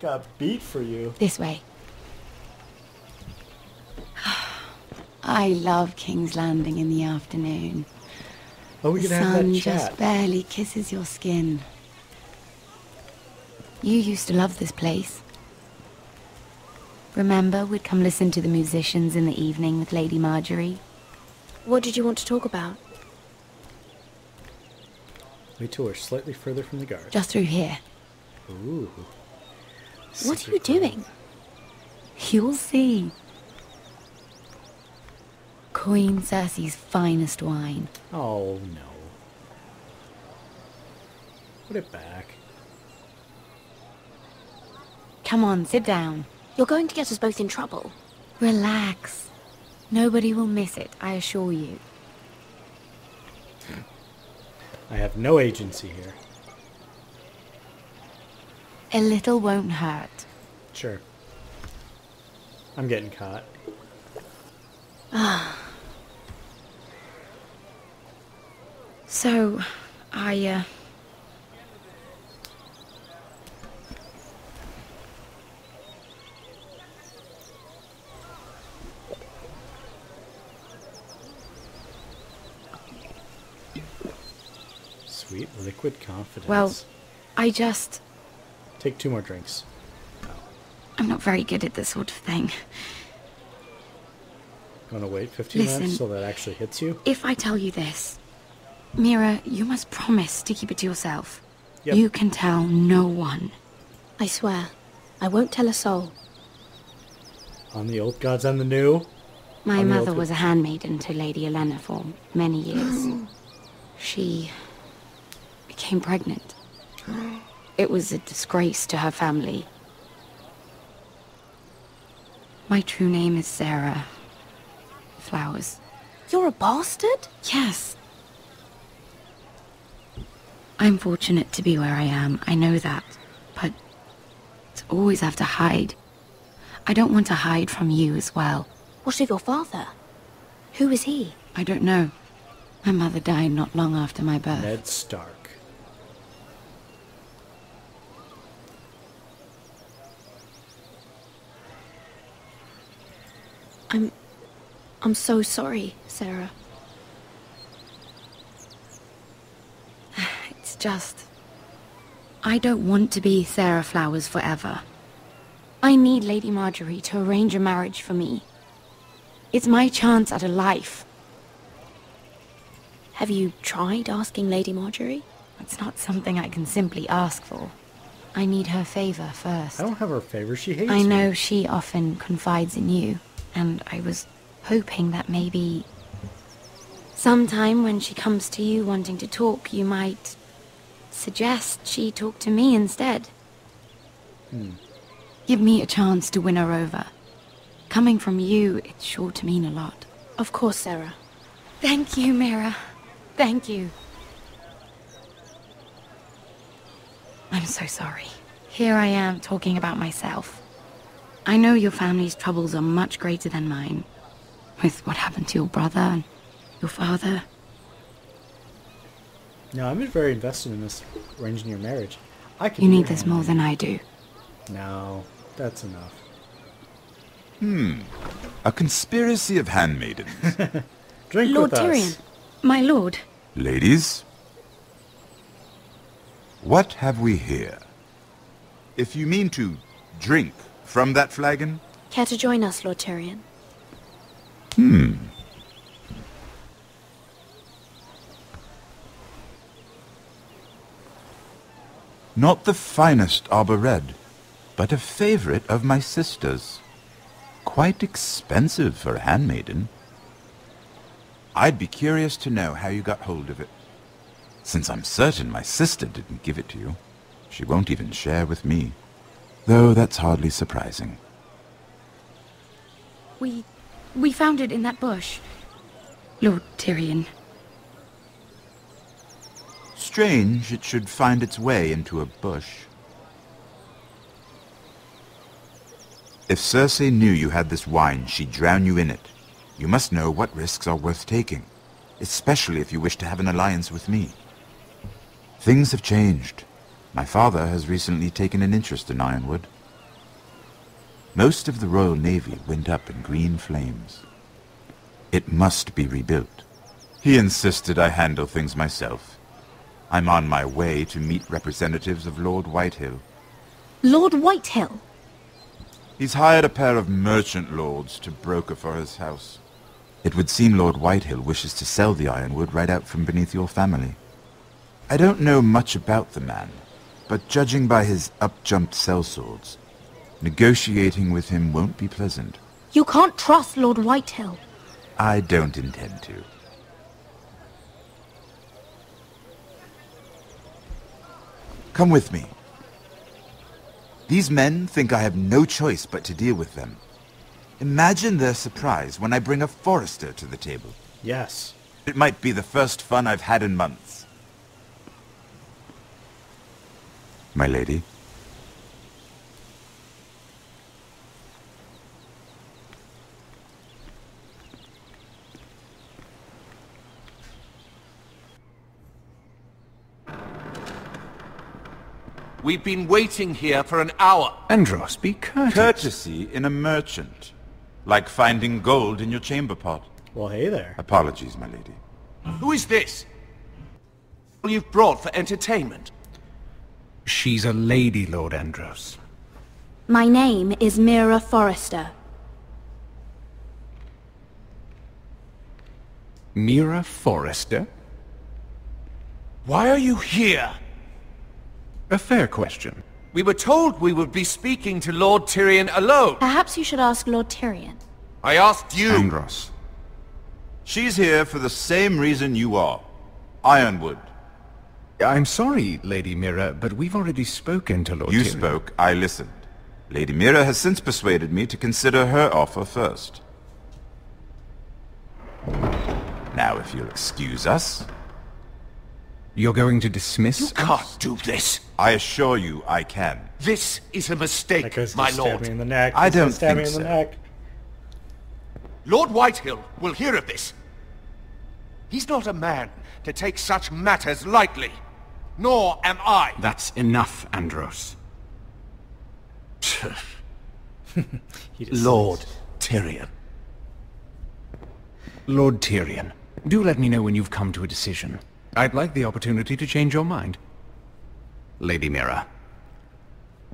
got beat for you. This way. I love King's Landing in the afternoon. Oh, we the can have sun just barely kisses your skin. You used to love this place. Remember, we'd come listen to the musicians in the evening with Lady Margaery? What did you want to talk about? Wait till we're slightly further from the guard. Just through here. Ooh. What are you doing? You'll see. Queen Cersei's finest wine. Oh no. Put it back. Come on, sit down. You're going to get us both in trouble. Relax. Nobody will miss it, I assure you. I have no agency here. A little won't hurt. Sure. I'm getting caught. So, I, uh... Sweet liquid confidence. Well, I just... take two more drinks. I'm not very good at this sort of thing. Want to wait 15 minutes till that actually hits you? If I tell you this, Mira, you must promise to keep it to yourself. Yep. You can tell no one. I swear, I won't tell a soul. On the old gods and the new? My On the mother was a handmaiden to Lady Elena for many years. she became pregnant. It was a disgrace to her family. My true name is Sarah Flowers. You're a bastard? Yes. I'm fortunate to be where I am, I know that. But to always have to hide. I don't want to hide from you as well. What of your father? Who is he? I don't know. My mother died not long after my birth. Ned Stark. I'm... I'm so sorry, Sarah. It's just. I don't want to be Sarah Flowers forever. I need Lady Margaery to arrange a marriage for me. It's my chance at a life. Have you tried asking Lady Margaery? It's not something I can simply ask for. I need her favor first. I don't have her favor. She hates me. I me. know she often confides in you, and I was hoping that maybe sometime when she comes to you wanting to talk, you might suggest she talk to me instead. Hmm. Give me a chance to win her over. Coming from you, it's sure to mean a lot. Of course, Sarah. Thank you, Mira. Thank you. I'm so sorry. Here I am talking about myself. I know your family's troubles are much greater than mine. With what happened to your brother and your father. No, I'm very invested in this arranging your marriage. I can You need this more than I do. No, that's enough. Hmm. A conspiracy of handmaidens. Drink Lord with Tyrion. us. My lord, Ladies, what have we here? If you mean to drink from that flagon, Care to join us, Lord Tyrion? Hmm. not the finest arbor red, but a favorite of my sister's. Quite expensive for a handmaiden. I'd be curious to know how you got hold of it. Since I'm certain my sister didn't give it to you, she won't even share with me. Though that's hardly surprising. we... we found it in that bush. Lord Tyrion. Strange it should find its way into a bush. If Cersei knew you had this wine, she'd drown you in it. You must know what risks are worth taking, especially if you wish to have an alliance with me. Things have changed. My father has recently taken an interest in Ironwood. Most of the Royal Navy went up in green flames. It must be rebuilt. He insisted I handle things myself. I'm on my way to meet representatives of Lord Whitehill. Lord Whitehill? He's hired a pair of merchant lords to broker for his house. It would seem Lord Whitehill wishes to sell the ironwood right out from beneath your family. I don't know much about the man, but judging by his up-jumped sellswords, negotiating with him won't be pleasant. You can't trust Lord Whitehill. I don't intend to. Come with me. These men think I have no choice but to deal with them. Imagine their surprise when I bring a forester to the table. Yes. It might be the first fun I've had in months. My lady? We've been waiting here for an hour. Andros, be courteous. Courtesy in a merchant. Like finding gold in your chamber pot. Well, hey there. Apologies, my lady. Who is this? You've brought for entertainment. She's a lady, Lord Andros. My name is Mira Forrester. Mira Forrester? Why are you here? A fair question. We were told we would be speaking to Lord Tyrion alone. Perhaps you should ask Lord Tyrion. I asked you. Andros. She's here for the same reason you are. Ironwood. I'm sorry, Lady Mira, but we've already spoken to Lord You Tyrion. spoke, I listened. Lady Mira has since persuaded me to consider her offer first. Now, if you'll excuse us, You're going to dismiss You us? can't do this. I assure you I can. This is a mistake, my lord. me in the neck. I don't stab me think in the so. neck. Lord Whitehill will hear of this. He's not a man to take such matters lightly. Nor am I. That's enough, Andros. He just Lord Tyrion. Lord Tyrion, do let me know when you've come to a decision. I'd like the opportunity to change your mind. Lady Mira.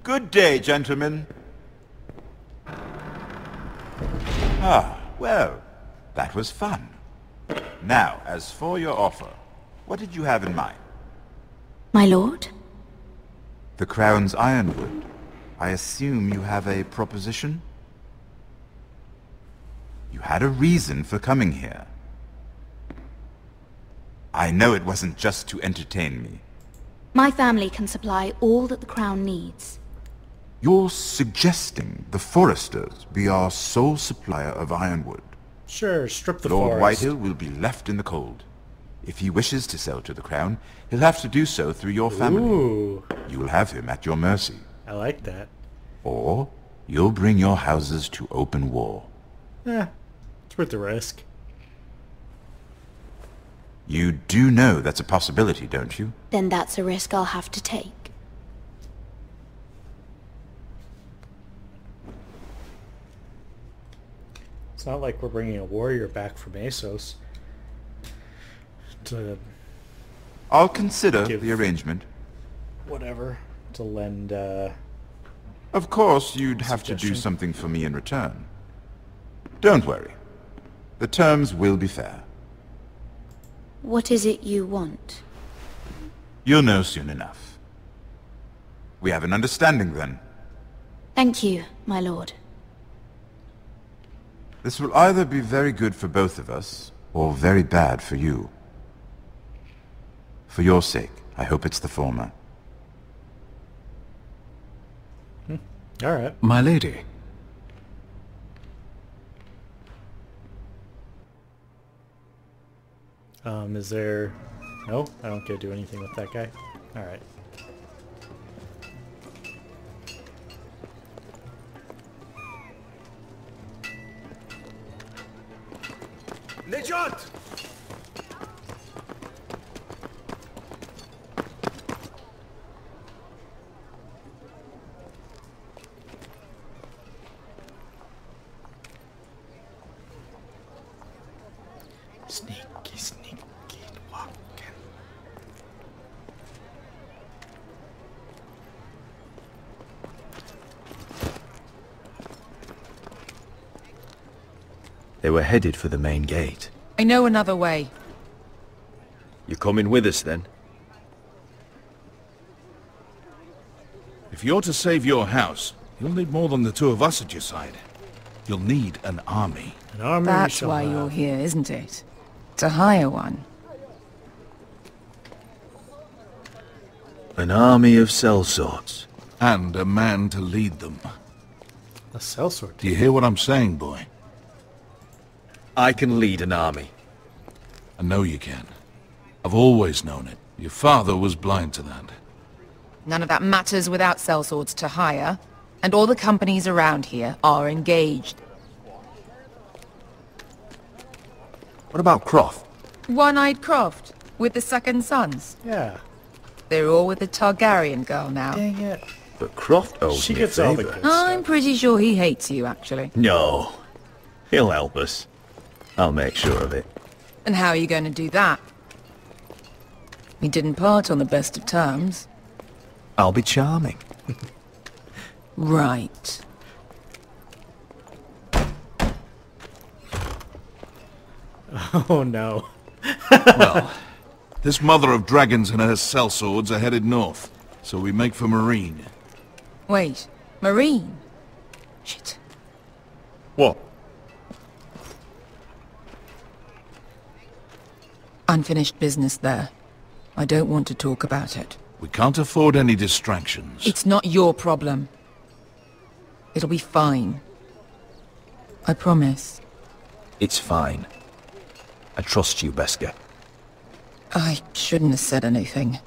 Good day, gentlemen. Ah, well, that was fun. Now, as for your offer, what did you have in mind? My lord? The Crown's Ironwood. I assume you have a proposition? You had a reason for coming here. I know it wasn't just to entertain me. My family can supply all that the crown needs. You're suggesting the Foresters be our sole supplier of ironwood. Sure, strip the Lord forest. Whitehill will be left in the cold. If he wishes to sell to the Crown, he'll have to do so through your family. Ooh, You will have him at your mercy. I like that. Or you'll bring your houses to open war. Eh, it's worth the risk. You do know that's a possibility, don't you? Then that's a risk I'll have to take. It's not like we're bringing a warrior back from Essos. To I'll consider the arrangement. whatever. To lend, uh... Of course, you'd have to do something for me in return. Don't worry. The terms will be fair. What is it you want? You'll know soon enough. We have an understanding then. Thank you, my lord. This will either be very good for both of us, or very bad for you. For your sake, I hope it's the former. Alright. My lady. Um, is there... No? I don't get to do anything with that guy? Alright. Nejat! Headed for the main gate. I know another way. You're coming with us then? If you're to save your house, you'll need more than the two of us at your side. You'll need an army. An army That's why have. you're here, isn't it? To hire one. An army of sellswords. And a man to lead them. A sellsword. Do you hear what I'm saying, boy? I can lead an army. I know you can. I've always known it. Your father was blind to that. None of that matters without sellswords to hire. And all the companies around here are engaged. What about Croft? One-Eyed Croft, with the Second Sons. Yeah. They're all with the Targaryen girl now. Dang it. But Croft owes She me gets a all the favour. good I'm pretty sure he hates you, actually. No. He'll help us. I'll make sure of it. And how are you going to do that? We didn't part on the best of terms. I'll be charming. Right. Oh no. Well, this mother of dragons and her sellswords are headed north, so we make for Meereen. Wait. Meereen? Shit. What? Unfinished business there. I don't want to talk about it. We can't afford any distractions. It's not your problem. It'll be fine. I promise. It's fine. I trust you, Beskha. I shouldn't have said anything.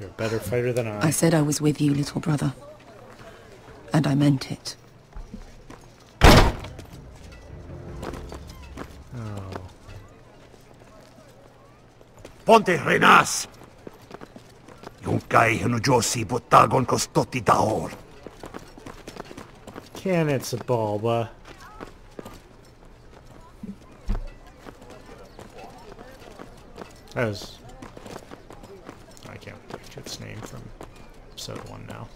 You're a better fighter than I. I said I was with you, little brother. And I meant it. Ponte renas! Yung kay hanujosi botagon kostoti daor. Can it's a Balba. That was... I can't remember its name from episode 1 now.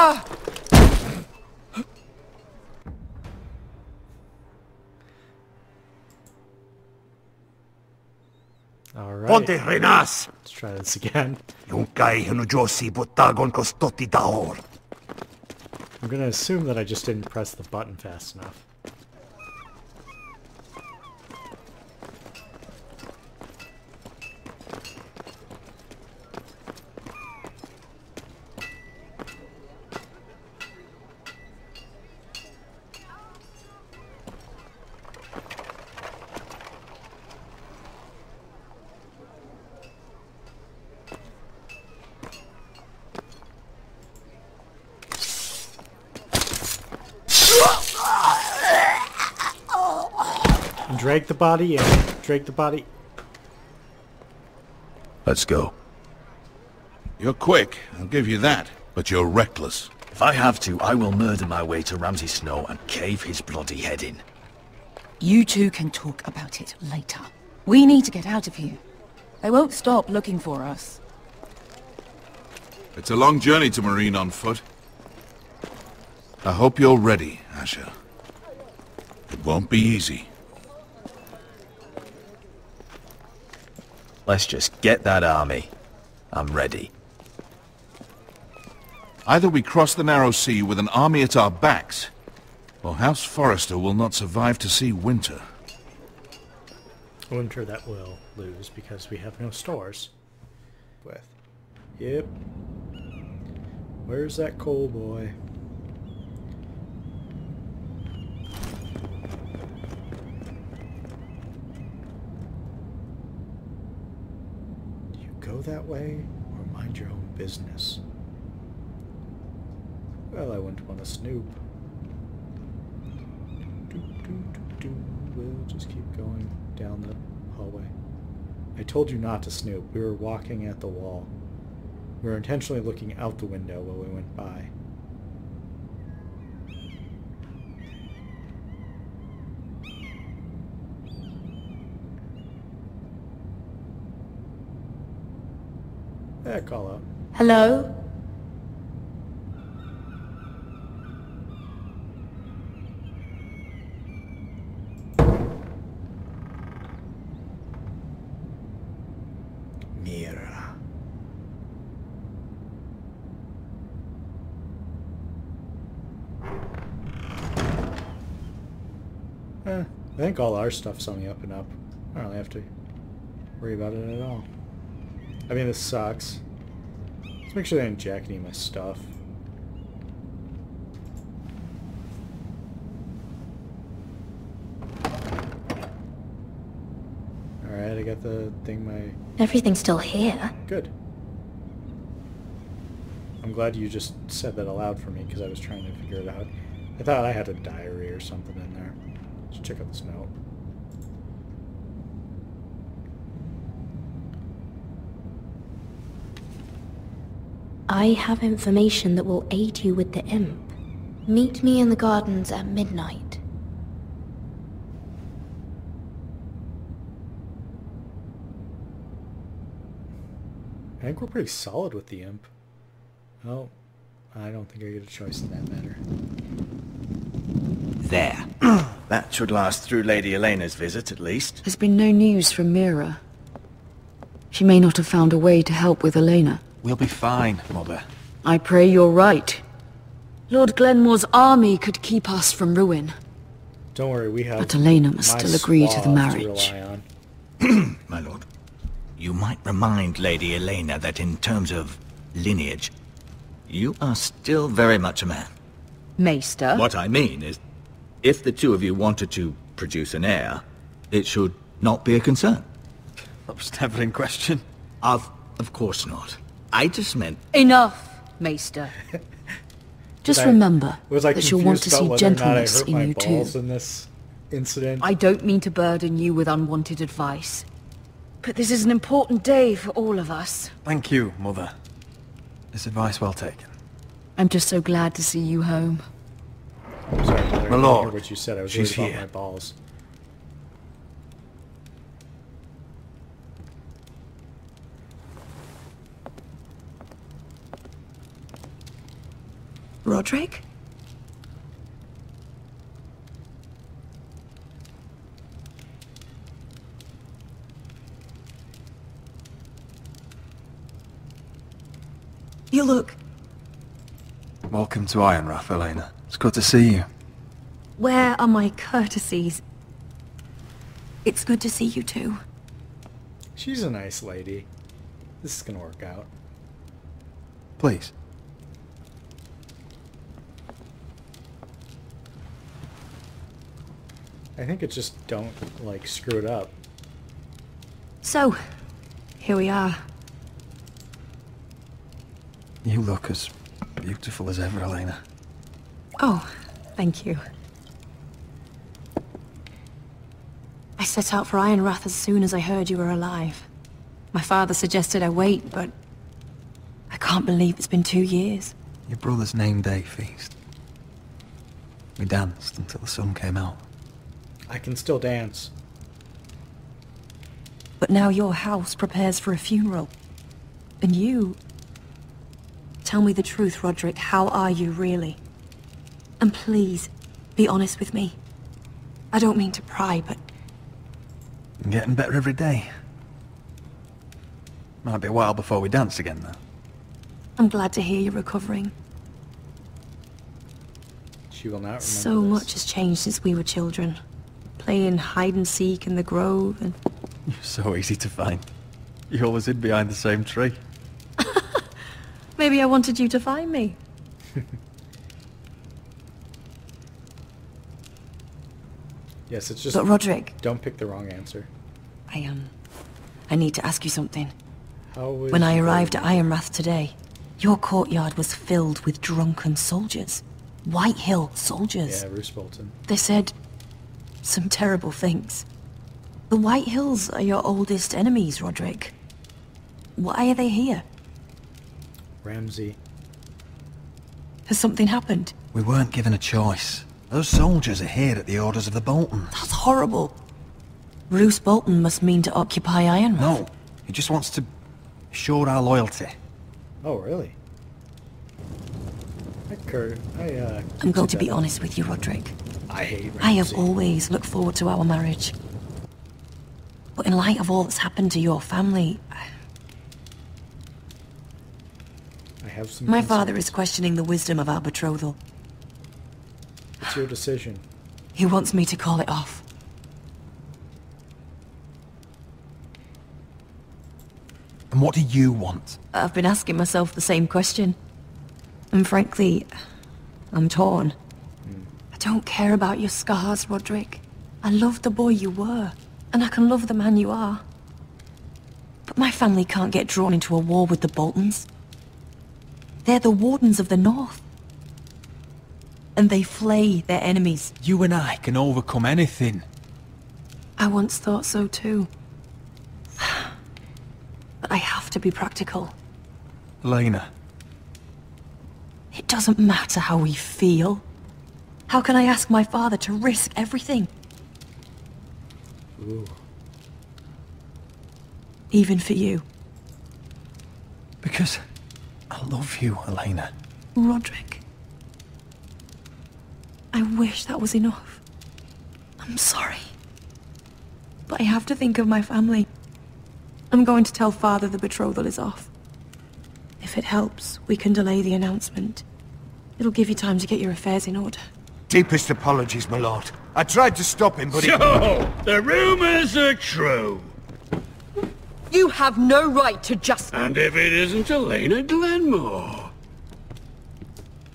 Alright. Ponte renas! Let's try this again. Yung kay hanujosi botagon kostoti daor. I'm gonna assume that I just didn't press the button fast enough. Drag the body in. Drag the body. Let's go. You're quick, I'll give you that. But you're reckless. If I have to, I will murder my way to Ramsay Snow and cave his bloody head in. You two can talk about it later. We need to get out of here. They won't stop looking for us. It's a long journey to Meereen on foot. I hope you're ready, Asher. It won't be easy. Let's just get that army. I'm ready. Either we cross the narrow sea with an army at our backs, or House Forrester will not survive to see winter. Winter that will lose because we have no stores. With. Yep. Where's that coal boy? That way or mind your own business? Well, I wouldn't want to snoop. Do, do, do, do. We'll just keep going down the hallway. I told you not to snoop. We were walking at the wall. We were intentionally looking out the window while we went by. Yeah, call out. Hello? Mira. Eh, I think all our stuff's on the up and up. I don't really have to worry about it at all. I mean, this sucks. Let's make sure they didn't jack any of my stuff. Alright, I got the thing my... Everything's still here. Good. I'm glad you just said that aloud for me because I was trying to figure it out. I thought I had a diary or something in there. Let's check out this note. I have information that will aid you with the imp. Meet me in the gardens at midnight. I think we're pretty solid with the imp. Oh, I don't think I get a choice in that matter. There. that should last through Lady Elena's visit, at least. There's been no news from Mira. She may not have found a way to help with Elena. We'll be fine, Mother. I pray you're right. Lord Glenmore's army could keep us from ruin. Don't worry, we have. But Elena must still agree to the marriage. rely on. My lord. You might remind Lady Elena that in terms of lineage, you are still very much a man. Maester? What I mean is, if the two of you wanted to produce an heir, it should not be a concern. That was never in question. Of, of course not. I just meant Enough, Maester. Just I- remember was that you'll want to see about whether or not I gentleness in you too. in this incident? I don't mean to burden you with unwanted advice. But this is an important day for all of us. Thank you, Mother. This advice well taken. I'm just so glad to see you home. I'm sorry, Mother, I My didn't hear lord, what you said. I was she's here. my balls. Roderick? You look... Welcome to Ironrath, Elena. It's good to see you. Where are my courtesies? It's good to see you too. She's a nice lady. This is gonna work out. Please. I think it's just don't like screw it up. So, here we are. You look as beautiful as ever, Elena. Oh, thank you. I set out for Ironrath as soon as I heard you were alive. My father suggested I wait, but I can't believe it's been two years. Your brother's name day feast. We danced until the sun came out. I can still dance. But now your house prepares for a funeral. And you... Tell me the truth, Roderick. How are you, really? And please, be honest with me. I don't mean to pry, but I'm getting better every day. Might be a while before we dance again, though. I'm glad to hear you're recovering. She will not remember So this. much has changed since we were children. Playing hide and seek in the grove and... You're so easy to find. You always hid behind the same tree. Maybe I wanted you to find me. Yes, it's just But Roderick, don't pick the wrong answer. I, um... I need to ask you something. How When I arrived at Ironrath today, Your courtyard was filled with drunken soldiers. White Hill soldiers. Yeah, Roose Bolton. They said some terrible things. The White Hills are your oldest enemies, Roderick. Why are they here? Ramsay. Has something happened? We weren't given a choice. Those soldiers are here at the orders of the Bolton. That's horrible. Roose Bolton must mean to occupy Ironrath. No, he just wants to assure our loyalty. Oh, really? I cur- I, uh... I'm going to be honest with you, Roderick. I hate Ramsay. I have always looked forward to our marriage. But in light of all that's happened to your family, I have some my concerns. father is questioning the wisdom of our betrothal. It's your decision. He wants me to call it off. And what do you want? I've been asking myself the same question. And frankly, I'm torn. Don't care about your scars, Roderick. I love the boy you were, and I can love the man you are. But my family can't get drawn into a war with the Boltons. They're the Wardens of the North. And they flay their enemies. You and I can overcome anything. I once thought so too. But I have to be practical. Lena, It doesn't matter how we feel. How can I ask my father to risk everything? Ooh. Even for you. because I love you, Elena. Roderick. I wish that was enough. I'm sorry. But I have to think of my family. I'm going to tell father the betrothal is off. If it helps, we can delay the announcement. It'll give you time to get your affairs in order. Deepest apologies, my lord. I tried to stop him, but he... So, the rumors are true. You have no right to just... And if it isn't Elena Glenmore?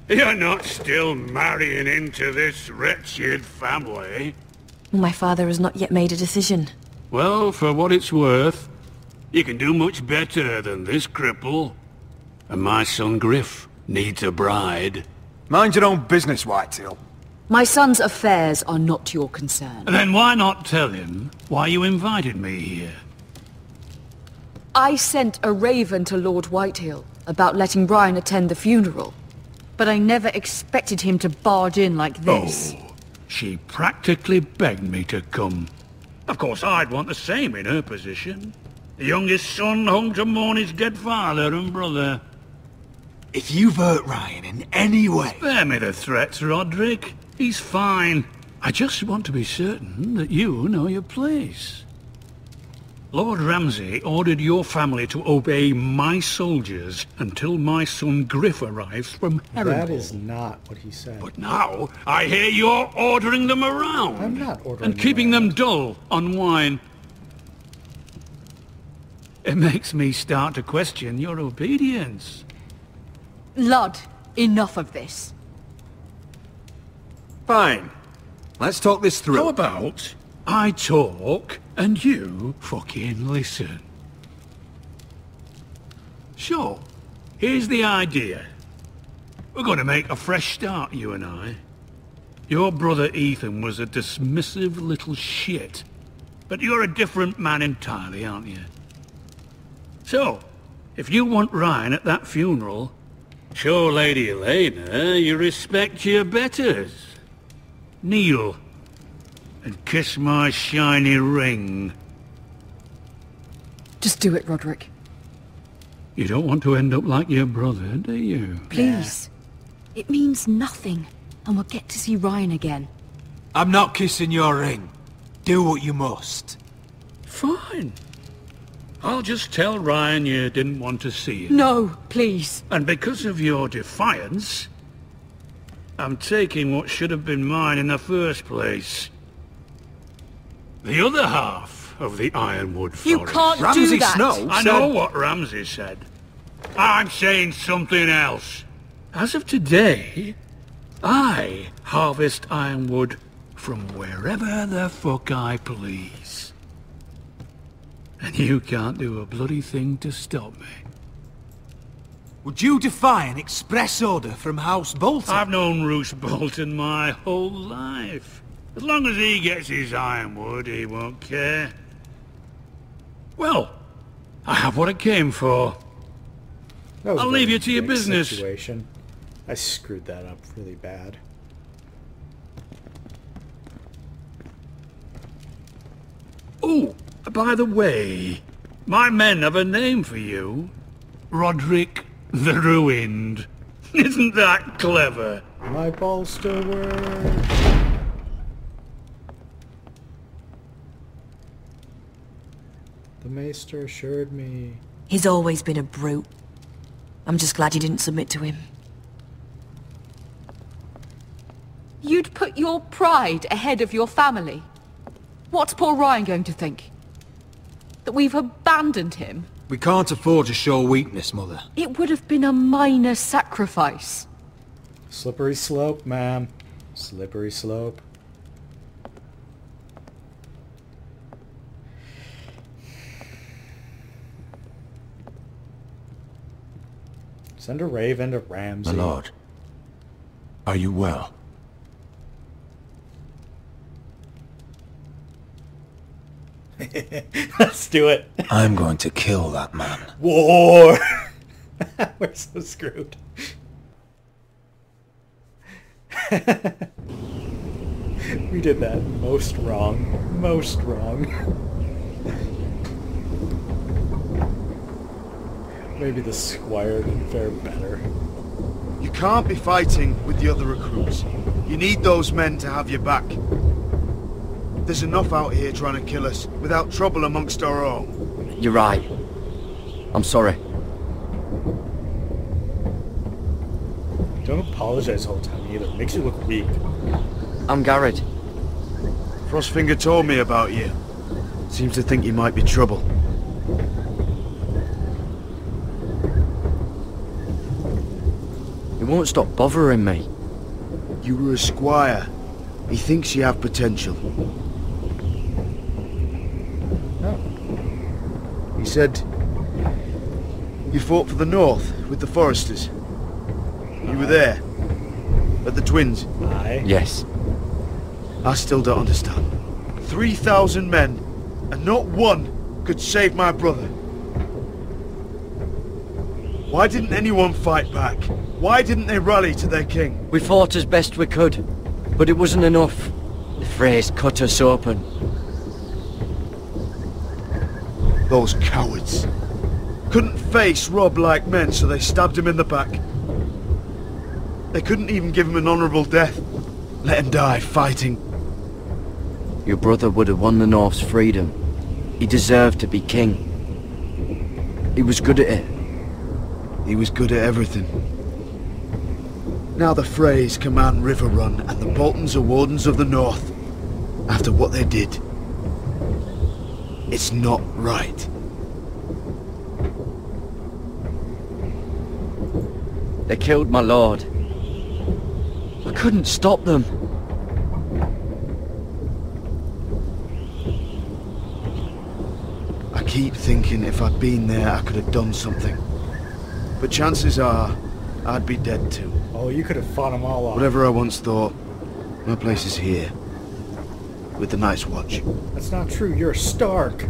You're not still marrying into this wretched family. My father has not yet made a decision. Well, for what it's worth, you can do much better than this cripple. And my son Griff needs a bride. Mind your own business, Whitehill. My son's affairs are not your concern. Then why not tell him why you invited me here? I sent a raven to Lord Whitehill about letting Ryan attend the funeral. But I never expected him to barge in like this. Oh, she practically begged me to come. Of course, I'd want the same in her position. The youngest son home to mourn his dead father and brother. If you've hurt Ryan in any way... Spare me the threats, Roderick. He's fine. I just want to be certain that you know your place. Lord Ramsay ordered your family to obey my soldiers until my son Griff arrives from Harrenhal. That is not what he said. But now, I hear you're ordering them around. I'm not ordering And keeping them dull on wine. It makes me start to question your obedience. Ludd, enough of this. Fine. Let's talk this through. How about I talk and you fucking listen? Sure. Here's the idea. We're going to make a fresh start, you and I. Your brother Ethan was a dismissive little shit. But you're a different man entirely, aren't you? So, if you want Ryan at that funeral, show Lady Elena you respect your betters. Kneel and kiss my shiny ring. Just do it, Roderick. You don't want to end up like your brother, do you? Please. It means nothing, and we'll get to see Ryan again. I'm not kissing your ring. Do what you must. Fine. I'll just tell Ryan you didn't want to see him. No, please. And because of your defiance, I'm taking what should have been mine in the first place. The other half of the Ironwood Forest. You can't Ramsay do that. Snow I said- know what Ramsay said. I'm saying something else. As of today, I harvest ironwood from wherever the fuck I please. And you can't do a bloody thing to stop me. Would you defy an express order from House Bolton? I've known Roose Bolton my whole life. As long as he gets his ironwood, he won't care. Well, I have what I came for. That was a I'll leave you to your business. Situation. I screwed that up really bad. Oh, by the way, my men have a name for you. Roderick the Ruined. Isn't that clever? My bolster word. The maester assured me. He's always been a brute. I'm just glad you didn't submit to him. You'd put your pride ahead of your family. What's poor Ryan going to think? That we've abandoned him? We can't afford to show weakness, Mother. It would have been a minor sacrifice. Slippery slope, ma'am. Slippery slope. Send a raven to Ramsay. My lord, are you well? Let's do it. I'm going to kill that man. War. We're so screwed. we did that most wrong. Most wrong. Maybe the squire did fare better. You can't be fighting with the other recruits. You need those men to have your back. There's enough out here trying to kill us, without trouble amongst our own. You're right. I'm sorry. Don't apologize all the whole time either. It Makes you look weak. I'm Garrett. Frostfinger told me about you. Seems to think you might be trouble. He won't stop bothering me. You were a squire. He thinks you have potential. He said you fought for the North with the Foresters. You were there. At the Twins. Aye. Yes. I still don't understand. 3,000 men, and not one could save my brother. Why didn't anyone fight back? Why didn't they rally to their king? We fought as best we could, but it wasn't enough. The Freys cut us open. Those cowards. Couldn't face Robb like men, so they stabbed him in the back. They couldn't even give him an honourable death. Let him die fighting. Your brother would have won the North's freedom. He deserved to be king. He was good at it. He was good at everything. Now the Freys command Riverrun, and the Boltons are Wardens of the North. After what they did. It's not right. They killed my lord. I couldn't stop them. I keep thinking if I'd been there, I could have done something. But chances are, I'd be dead too. Oh, you could have fought them all off. Whatever I once thought, my place is here. With the Night's Watch. That's not true. You're Stark.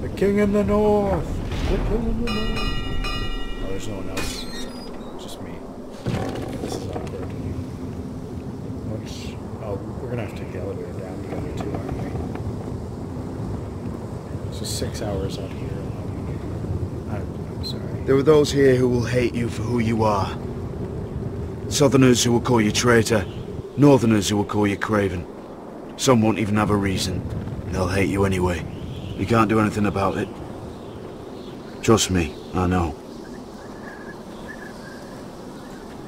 The king in the north. The king in the north. Oh, there's no one else. Just me. This is awkward. Which, oh, we're gonna have to take the elevator down together too, aren't we? So six hours out here. I'm, I'm sorry. There are those here who will hate you for who you are. Southerners who will call you traitor. Northerners who will call you craven. Some won't even have a reason. They'll hate you anyway. You can't do anything about it. Trust me, I know.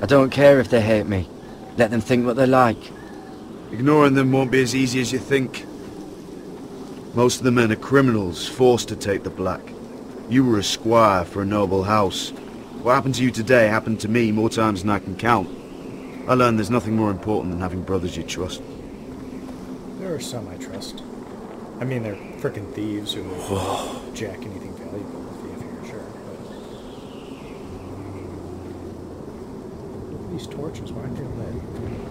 I don't care if they hate me. Let them think what they like. Ignoring them won't be as easy as you think. Most of the men are criminals, forced to take the black. You were a squire for a noble house. What happened to you today happened to me more times than I can count. I learned there's nothing more important than having brothers you trust. There are some I trust. I mean, they're frickin' thieves who will jack anything valuable if you're sure. But... Look at These torches, why aren't they lit?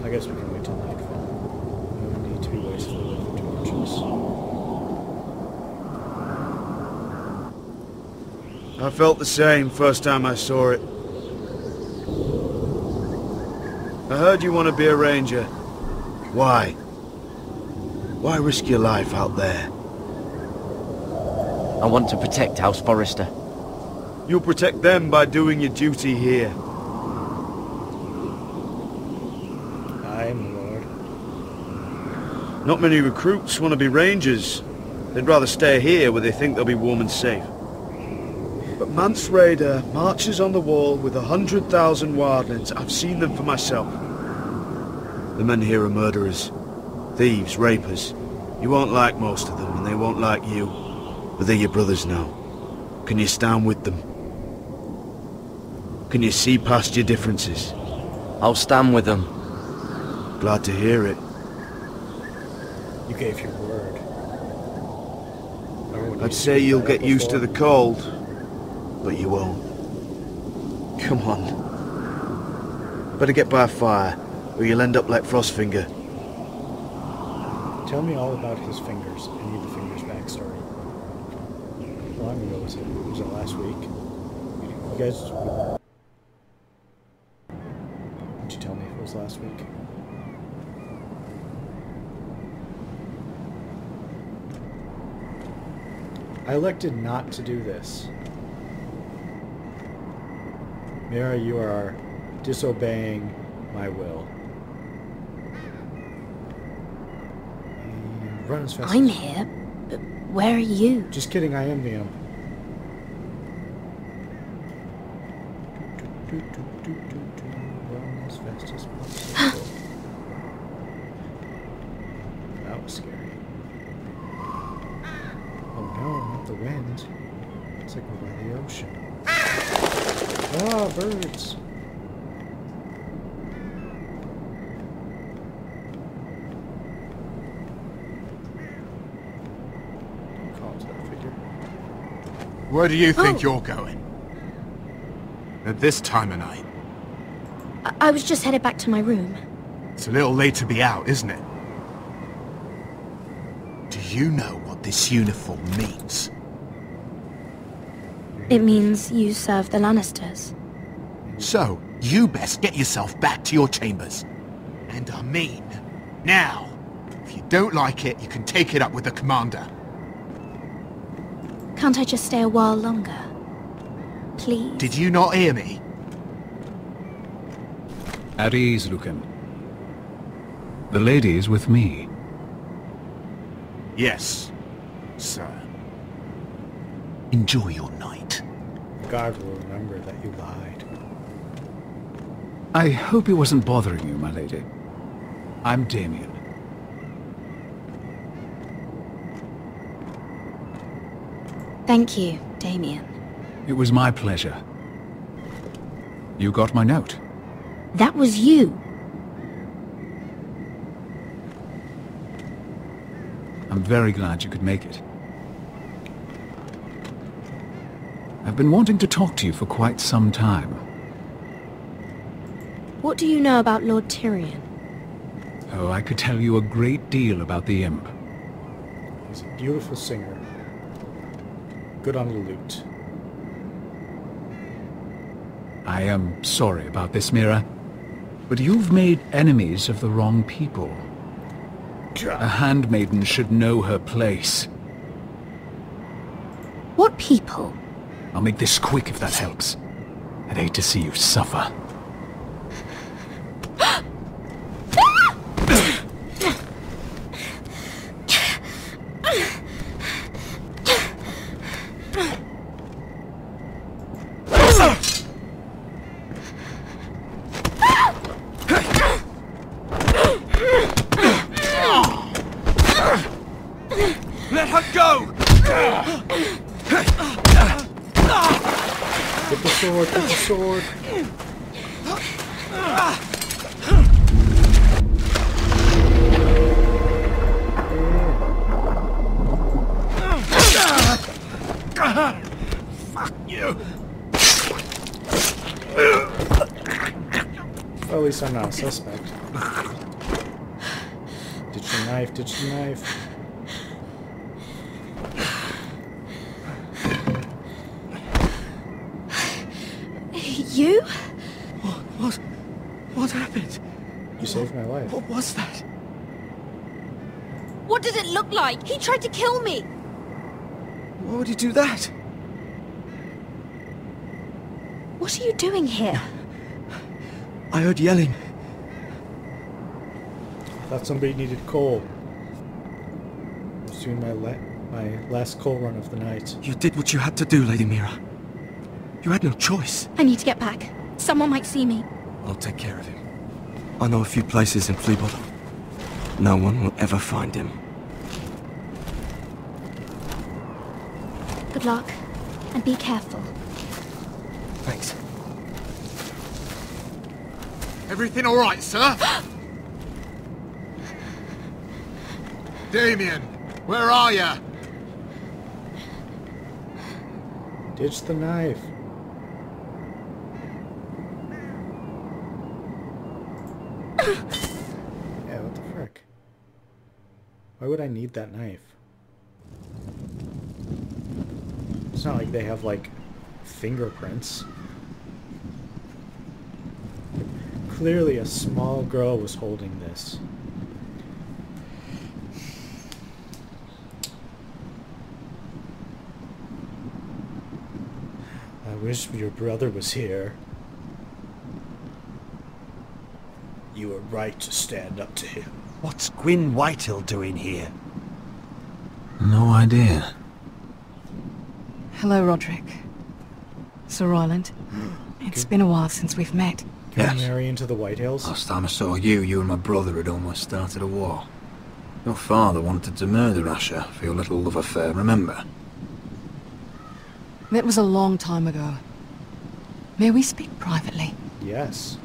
I guess we can wait till nightfall. No need to be wasteful with the torches. I felt the same first time I saw it. I heard you want to be a ranger. Why? Why risk your life out there? I want to protect House Forrester. You'll protect them by doing your duty here. I am Lord. Not many recruits want to be rangers. They'd rather stay here where they think they'll be warm and safe. But Mance Rayder marches on the wall with a hundred thousand wildlings. I've seen them for myself. The men here are murderers. Thieves, rapers. You won't like most of them, and they won't like you. But they're your brothers now. Can you stand with them? Can you see past your differences? I'll stand with them. Glad to hear it. You gave your word. I'd say you'll get used to the cold, but you won't. Come on. Better get by a fire, or you'll end up like Frostfinger. Tell me all about his fingers. I need the fingers backstory. How long ago was it? Was it last week? You guys... Would you tell me if it was last week? I elected not to do this. Mira, you are disobeying my will. Run as fast I'm here, but where are you? Just kidding, I am possible. that was scary. Oh no, not the wind. It's like we're by the ocean. Ah, birds! Don't call it to that figure. Where do you think Oh. you're going? At this time of night? I, I was just headed back to my room. It's a little late to be out, isn't it? Do you know what this uniform means? It means you serve the Lannisters. So, you best get yourself back to your chambers. And I mean, now. If you don't like it, you can take it up with the commander. Can't I just stay a while longer? Please? Did you not hear me? At ease, Lucan. The lady is with me. Yes, sir. Enjoy your night. God will remember that you lied. I hope it wasn't bothering you, my lady. I'm Damien. Thank you, Damien. It was my pleasure. You got my note. That was you. I'm very glad you could make it. I've been wanting to talk to you for quite some time. What do you know about Lord Tyrion? Oh, I could tell you a great deal about the imp. He's a beautiful singer. Good on the lute. I am sorry about this, Mira, but you've made enemies of the wrong people. A handmaiden should know her place. What people? I'll make this quick if that helps. I'd hate to see you suffer. Let her go! Get the sword, get the sword. Fuck you! Well, at least I'm not a suspect. Ditch the knife, ditch the knife. You? What? What? What happened? You saved my life. What was that? What did it look like? He tried to kill me! Why would he do that? What are you doing here? I heard yelling. I thought somebody needed coal. I was doing my, la my last coal run of the night. You did what you had to do, Lady Mira. You had no choice. I need to get back. Someone might see me. I'll take care of him. I know a few places in Fleabottom. No one will ever find him. Good luck. And be careful. Thanks. Everything all right, sir? Damien, where are you? Ditch the knife. yeah, what the frick? Why would I need that knife? It's not like they have, like, fingerprints. Clearly a small girl was holding this. I wish your brother was here. You were right to stand up to him. What's Gwyn Whitehill doing here? No idea. Hello, Roderick. Sir Royland. Mm. It's been a while since we've met. Can Yes. we marry into the Whitehills? Last time I saw you, you and my brother had almost started a war. Your father wanted to murder Asher for your little love affair, remember? That was a long time ago. May we speak privately? Yes.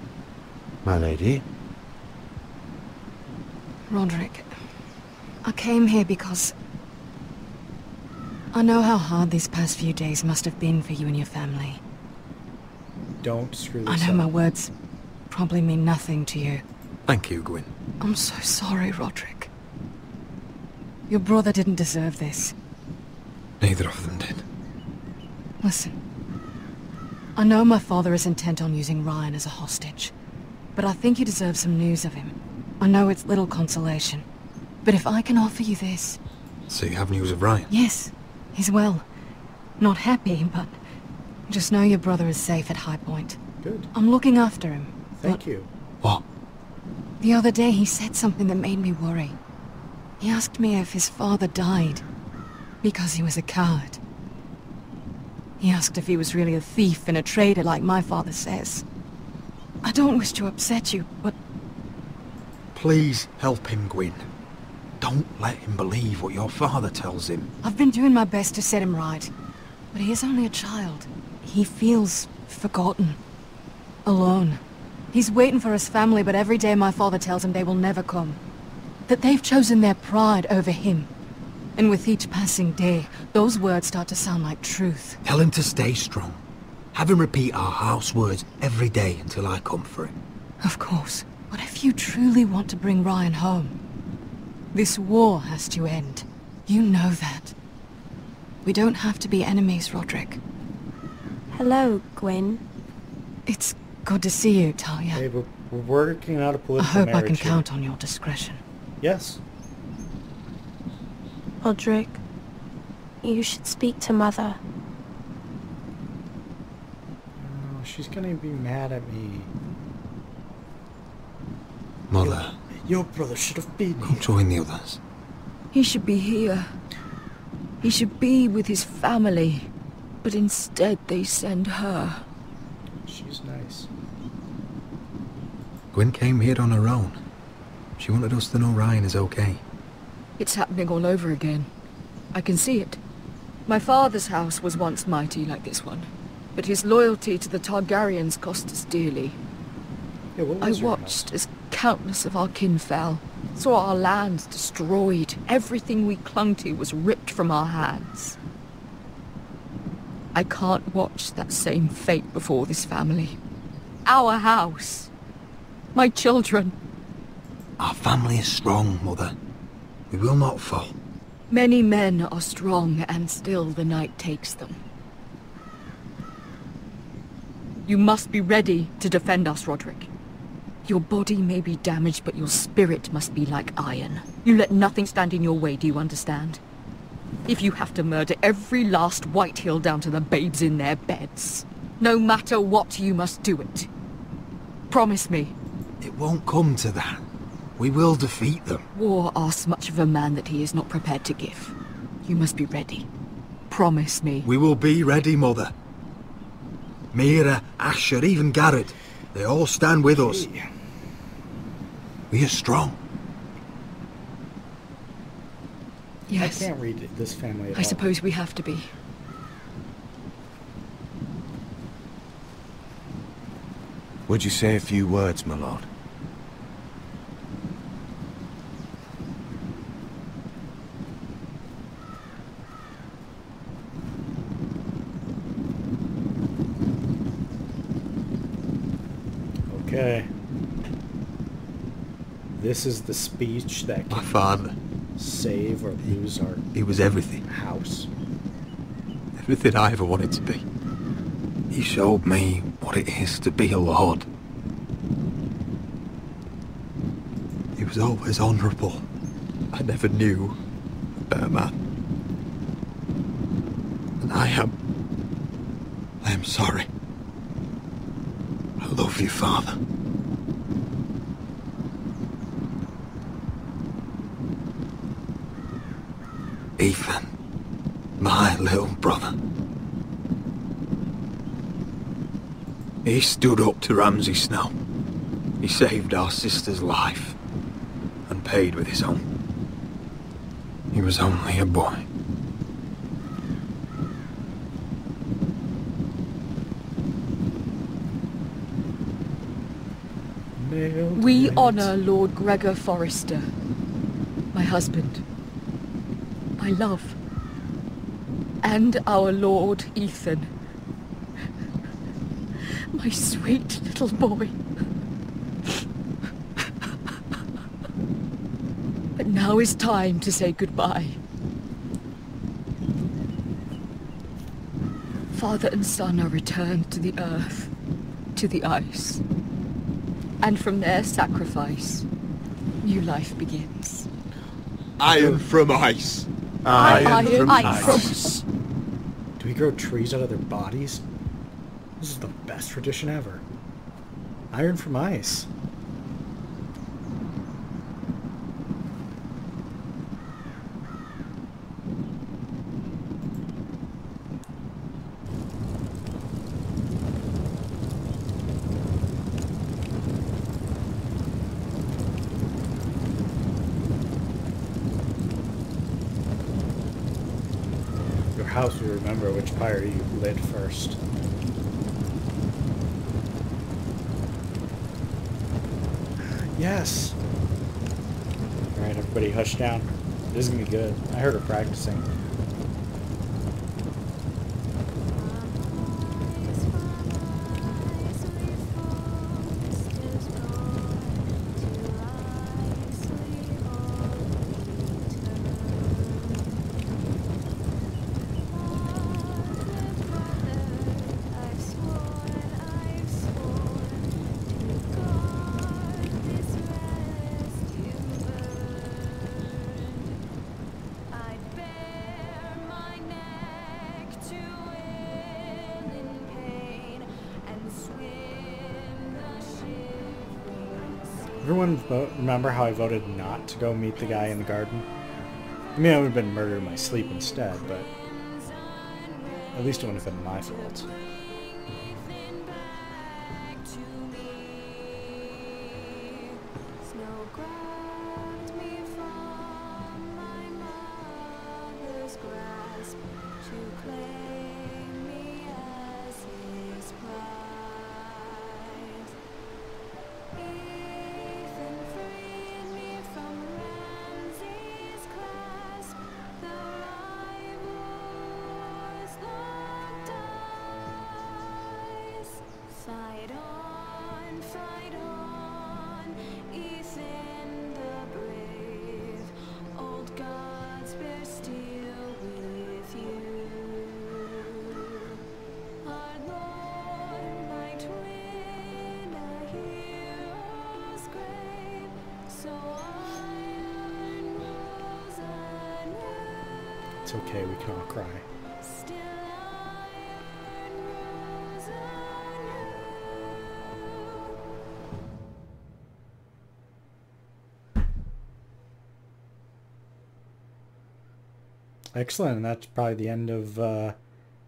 My lady? Roderick, I came here because... I know how hard these past few days must have been for you and your family. Don't screw I know up. my words probably mean nothing to you. Thank you, Gwyn. I'm so sorry, Roderick. Your brother didn't deserve this. Neither of them did. Listen. I know my father is intent on using Ryan as a hostage, but I think you deserve some news of him. I know it's little consolation, but if I can offer you this... So you have news of Ryan? Yes, he's well. Not happy, but just know your brother is safe at High Point. Good. I'm looking after him. Thank you. What? The other day he said something that made me worry. He asked me if his father died because he was a coward. He asked if he was really a thief and a traitor like my father says. I don't wish to upset you, but Please help him, Gwyn. Don't let him believe what your father tells him. I've been doing my best to set him right. But he is only a child. He feels forgotten. Alone. He's waiting for his family, but every day my father tells him they will never come. That they've chosen their pride over him. And with each passing day, those words start to sound like truth. Tell him to stay strong. Have him repeat our house words every day until I come for him. Of course. But if you truly want to bring Ryan home, this war has to end. You know that. We don't have to be enemies, Roderick. Hello, Gwyn. It's good to see you, Talia. Hey, we're, we're working out a political I hope I can here. count on your discretion. Yes. Roderick, you should speak to Mother. Oh, she's gonna be mad at me. Mother, Your brother should have been me. come join the others. He should be here. He should be with his family. But instead they send her. She's nice. Gwyn came here on her own. She wanted us to know Ryan is okay. It's happening all over again. I can see it. My father's house was once mighty like this one. But his loyalty to the Targaryens cost us dearly. Yeah, what I was house? watched as countless of our kin fell, saw our lands destroyed, everything we clung to was ripped from our hands. I can't watch that same fate before this family. Our house. My children. Our family is strong, Mother. We will not fall. Many men are strong, and still the night takes them. You must be ready to defend us, Roderick. Your body may be damaged, but your spirit must be like iron. You let nothing stand in your way, do you understand? If you have to murder every last Whitehill down to the babes in their beds, no matter what, you must do it. Promise me. It won't come to that. We will defeat them. War asks much of a man that he is not prepared to give. You must be ready. Promise me. We will be ready, Mother. Mira, Asher, even Gared. They all stand with us. We are strong. Yes. I can't read this family at I all. suppose we have to be. Would you say a few words, my lord? Okay. This is the speech that My father, save or lose our he was everything. house. Everything I ever wanted to be. He showed me what it is to be a lord. He was always honourable. I never knew a better man. And I am... I am sorry. I love you, father. Ethan, my little brother. He stood up to Ramsay Snow. He saved our sister's life and paid with his own. He was only a boy. We honor Lord Gregor Forrester, my husband, my love, and our Lord Ethan, my sweet little boy. But now is time to say goodbye. Father and son are returned to the earth, to the ice. And from their sacrifice, new life begins. Iron from ice. Iron from ice. Do we grow trees out of their bodies? This is the best tradition ever. Iron from ice. Your house will remember which fire you lit first. Yes! Alright, everybody hush down. This is gonna be good. I heard her practicing. Remember how I voted not to go meet the guy in the garden? I mean, I would have been murdered in my sleep instead, but at least it wouldn't have been my fault. It's okay, we can all cry. Excellent, and that's probably the end of uh,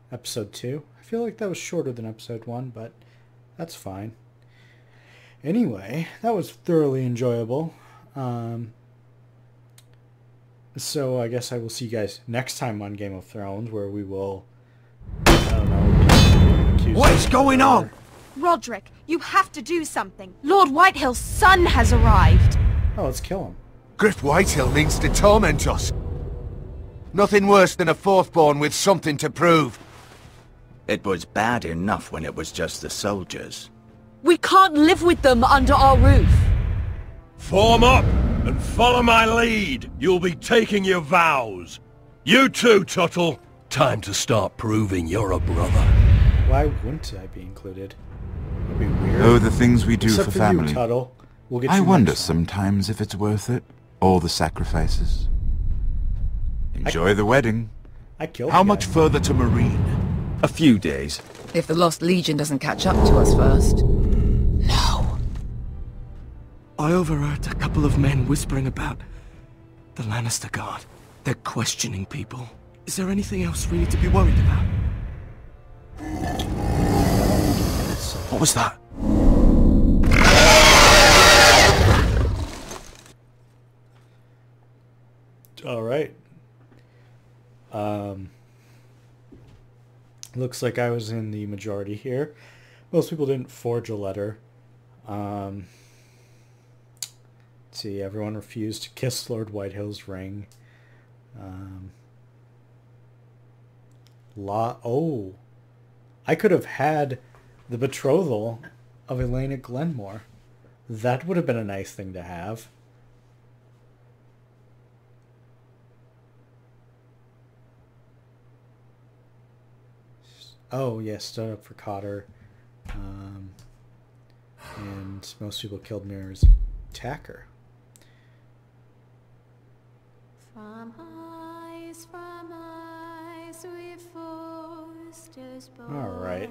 episode two. I feel like that was shorter than episode one, but that's fine. Anyway, that was thoroughly enjoyable. Um, so I guess I will see you guys next time on Game of Thrones, where we will. Know. What is going on? Roderick, you have to do something. Lord Whitehill's son has arrived. Oh, let's kill him. Gryff Whitehill means to torment us. Nothing worse than a fourthborn with something to prove. It was bad enough when it was just the soldiers. We can't live with them under our roof. Form up and follow my lead. You'll be taking your vows. You too, Tuttle. Time to start proving you're a brother. Why wouldn't I be included? That'd be weird. Oh, the things we do Except for for family. you, Tuttle. We'll get I you wonder time. sometimes if it's worth it. All the sacrifices. Enjoy the wedding. I killed How much further to Meereen? A few days. If the Lost Legion doesn't catch up to us first. I overheard a couple of men whispering about the Lannister Guard. They're questioning people. Is there anything else we need to be worried about? What was that? All right. Um, looks like I was in the majority here. Most people didn't forge a letter. Um, see, everyone refused to kiss Lord Whitehill's ring. Um, law. Oh, I could have had the betrothal of Elena Glenmore. That would have been a nice thing to have. Oh, yes, stood up for Cotter. Um, and most people killed Mira's attacker. From eyes, from eyes, we forced us All right.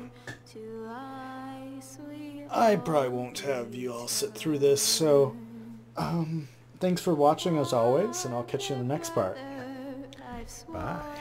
to eyes we I probably won't have you all sit through this, so um, thanks for watching as always, and I'll catch you in the next part. Bye.